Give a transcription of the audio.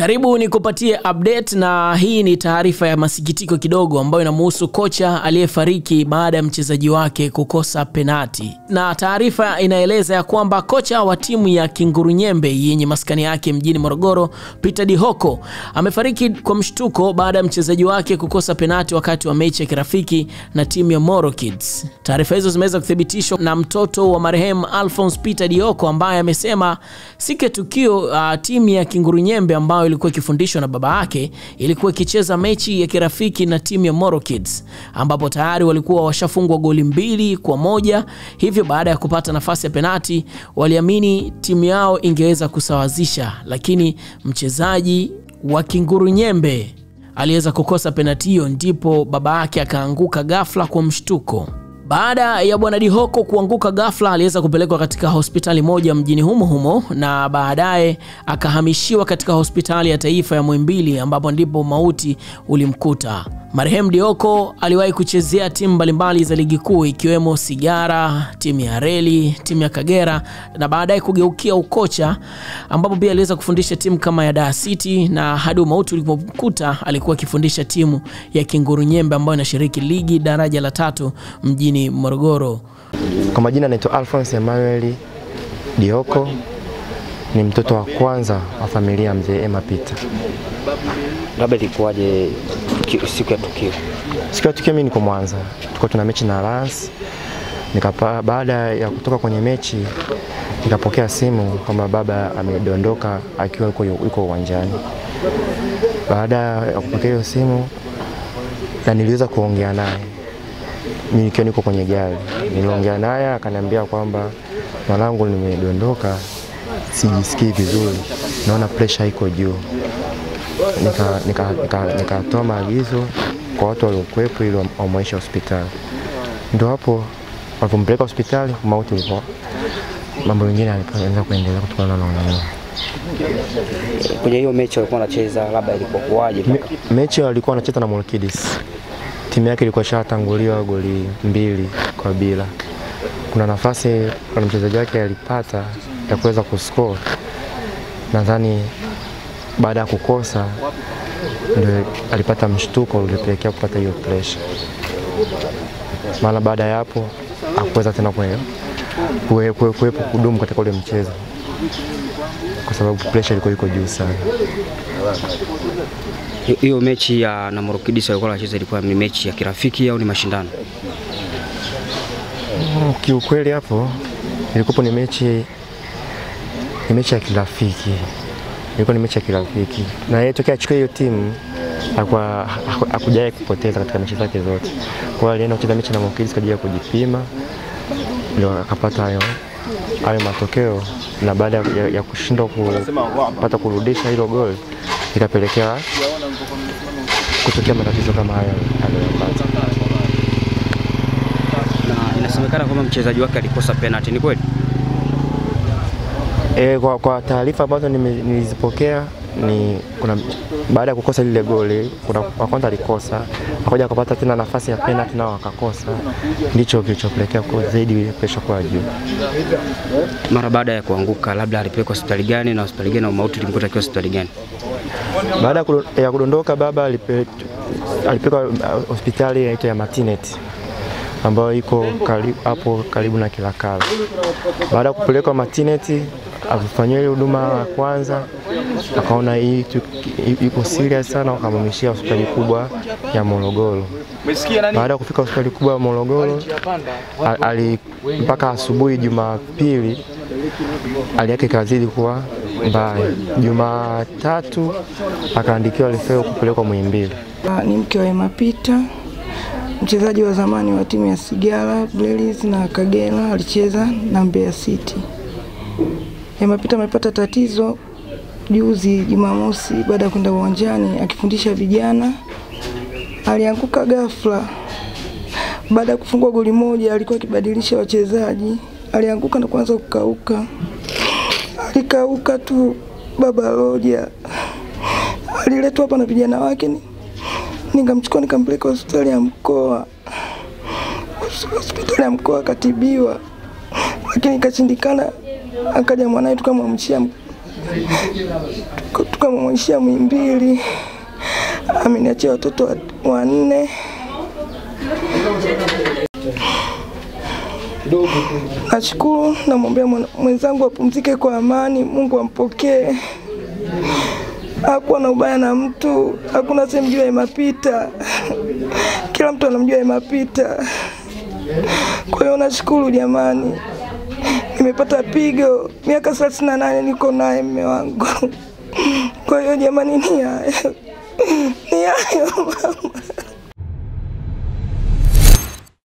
Karibu ni kupatie update na hii ni taarifa ya masikitiko kidogo ambayo inamuhusu kocha aliyefariki baada ya mchezaji wake kukosa penati. Na taarifa inaeleza ya kwamba kocha wa timu ya Kingurunyembe yenye maskani yake mjini Morogoro, Peter Dihoko amefariki kwa mshtuko baada ya mchezaji wake kukosa penati wakati wa mechi ya kirafiki na timu ya Moro Kids. Taarifa hizo zimeweza kuthibitishwa na mtoto wa marehemu Alphonse Peter Dihoko ambaye amesema siku ya tukio uh, timu ya Kingurunyembe ambayo ilikuwa ikifundishwa na baba yake ilikuwa ikicheza mechi ya kirafiki na timu ya Moro Kids ambapo tayari walikuwa washafungwa goli mbili kwa moja. Hivyo baada ya kupata nafasi ya penati waliamini timu yao ingeweza kusawazisha, lakini mchezaji wa kinguru nyembe aliweza kukosa penati hiyo, ndipo baba yake akaanguka ghafla kwa mshtuko. Baada ya bwana Dihoko kuanguka ghafla, aliweza kupelekwa katika hospitali moja mjini humo humo na baadaye akahamishiwa katika hospitali ya taifa ya Muhimbili ambapo ndipo mauti ulimkuta. Marehemu Dioko aliwahi kuchezea timu mbalimbali za ligi kuu ikiwemo Sigara, timu ya Reli, timu ya Kagera na baadaye kugeukia ukocha ambapo pia aliweza kufundisha timu kama ya Dar City na hadi mauti ulipomkuta alikuwa akifundisha timu ya Kinguru Nyembe ambayo inashiriki ligi daraja la tatu mjini Morogoro. Kwa majina anaitwa Alphonse Emmanuel Dioko, ni mtoto wa kwanza wa familia ya mzee Emma Peter. Labda ilikuwaje siku ya tukio? Siku ya tukio mimi niko Mwanza, tulikuwa tuna mechi na Lance. Nikapa, baada ya kutoka kwenye mechi nikapokea simu kwamba baba amedondoka akiwa yuko, yuko uwanjani. Baada ya kupokea hiyo simu na niliweza kuongea naye mimi nikiwa niko kwenye gari, niliongea naye akaniambia kwamba mwanangu, nimedondoka, sijisikii vizuri, naona pressure iko juu. Nikatoa nika, nika, nika nikatoa maagizo kwa watu waliokuwepo ili wamwaishe hospitali. Ndio hapo walipompeleka hospitali, mauti ulikuwa, mambo mengine yalianza kuendelea kutokana na unani. Kwenye hiyo mechi walikuwa wanacheza, labda ilipokuwaje? Me, mechi walikuwa wanacheza na Molkidis, timu yake ilikuwa shatanguliwa goli mbili kwa bila. Kuna nafasi kuna mchezaji wake alipata ya kuweza kuscore, nadhani baada ya kukosa ndio alipata mshtuko uliopelekea kupata hiyo pressure. Maana baada ya hapo hakuweza tena kuwepo kudumu katika ule mchezo kwa sababu pressure ilikuwa iko juu sana. Hiyo mechi ya na Morokidis walikuwa wanacheza ilikuwa ni mechi ya kirafiki au ni mashindano? Mm, Kiukweli hapo ilikuwa ni mechi ni mechi ya kirafiki, ilikuwa ni mechi ya kirafiki, na yeye tokea achukue hiyo timu hakujawahi kupoteza katika mechi zake zote. Kwa hiyo alienda kucheza mechi na Mokilis kwa ajili ya kujipima, ndio akapata hayo hayo matokeo, na baada ya, ya, ya kushindwa kupata kurudisha hilo goli ikapelekea kutokea matatizo kama hayo aliyopata. Na inasemekana kwamba mchezaji wake alikosa penalty, ni kweli? E, kwa, kwa taarifa ambazo nilizipokea ni kuna baada ya kukosa lile goli, kuna wa kwanza alikosa, akaja akapata tena nafasi ya penalty nao akakosa, ndicho kilichopelekea kwa zaidi ile kwa juu. Mara baada ya kuanguka, labda alipelekwa hospitali gani na hospitali gani, au mauti ilimkuta akiwa hospitali gani? Baada ya kudondoka, baba alipe- alipelekwa uh, hospitali inaitwa ya Martinet ambayo iko karibu, hapo karibu na Kilakala. Baada ya kupelekwa Martinet, alifanyiwa ile huduma ya kwanza, akaona hii iko serious sana, wakamhamishia hospitali kubwa ya Morogoro. Baada ya kufika hospitali kubwa ya Morogoro, ali mpaka asubuhi Jumapili hali yake ikazidi kuwa mbaya. Jumatatu akaandikiwa rufaa kupelekwa Muhimbili. Ah, ni mke wa Emma Peter, mchezaji wa zamani wa timu ya Sigara, Blaze na Kagera, alicheza na Mbeya City. Peter amepata tatizo juzi Jumamosi baada ya kwenda uwanjani akifundisha vijana, alianguka ghafla baada ya kufungua goli moja. Alikuwa akibadilisha wachezaji, alianguka na kuanza kukauka, alikauka tu. Baba Roja aliletwa hapa na vijana wake ni nikamchukua nikampeleka hospitali ya mkoa, hospitali ya mkoa akatibiwa, lakini ikashindikana. Akaja mwanae tukamwamshia tukamwamshia Mwimbili, Ameniachia watoto wanne. Nashukuru, namwombea mwenzangu apumzike kwa amani, Mungu ampokee. Hakuwa na ubaya na mtu, hakuna semjua imapita, kila mtu anamjua imapita. Kwa hiyo nashukuru jamani, nimepata pigo miaka thelathini na nane niko naye mme wangu. Kwa hiyo jamani, ni hayo ni hayo mama.